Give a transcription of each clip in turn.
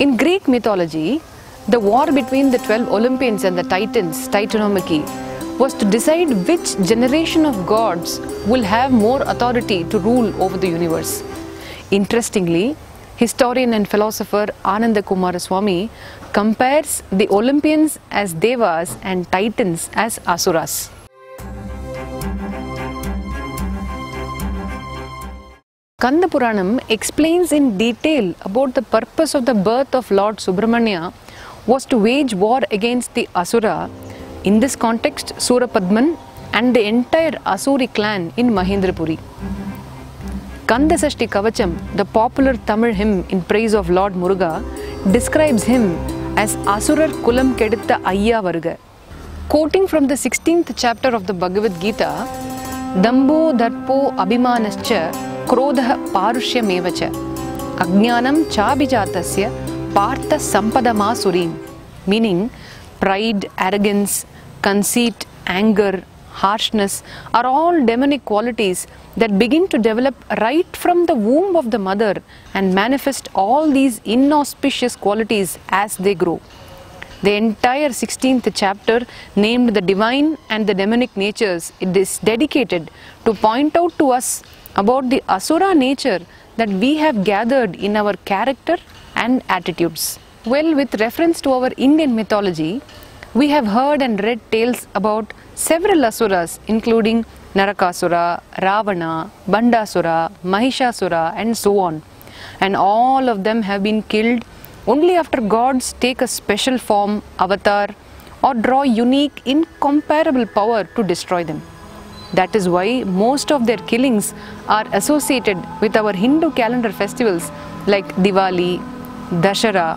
mythology, the war between the 12 Olympians and the Titans, Titanomachy, was to decide which generation of gods will have more authority to rule over the universe. Interestingly, historian and philosopher Ananda Coomaraswamy compares the Olympians as devas and Titans as asuras. Kanda Puranam explains in detail about the purpose of the birth of Lord Subramanya was to wage war against the Asura, in this context Surapadman and the entire Asuri clan in Mahendrapuri. Kandasashti Kavacham, the popular Tamil hymn in praise of Lord Muruga, describes him as Asurar Kulam Keditta Ayya Varga. Quoting from the 16th chapter of the Bhagavad Gita, Dambo Darpo Abhimanascha Krodha Parushyameva Ajnanam Chabijatasya Partha Sampadamasurim meaning pride, arrogance, conceit, anger, harshness are all demonic qualities that begin to develop right from the womb of the mother and manifest all these inauspicious qualities as they grow. The entire 16th chapter, named the divine and the demonic natures, it is dedicated to point out to us about the asura nature that we have gathered in our character and attitudes. Well, with reference to our Indian mythology, we have heard and read tales about several asuras, including Narakasura, Ravana, Bhandasura, Mahishasura, and so on. And all of them have been killed only after gods take a special form, avatar, or draw unique, incomparable power to destroy them. That is why most of their killings are associated with our Hindu calendar festivals like Diwali, Dashara,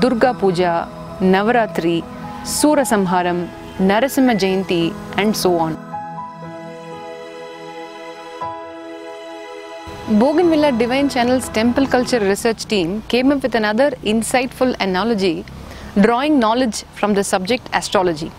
Durga Puja, Navaratri, Surasamharam, Narasimha Jayanti, and so on. BouGainVilla Divine Channel's Temple Culture Research team came up with another insightful analogy drawing knowledge from the subject astrology.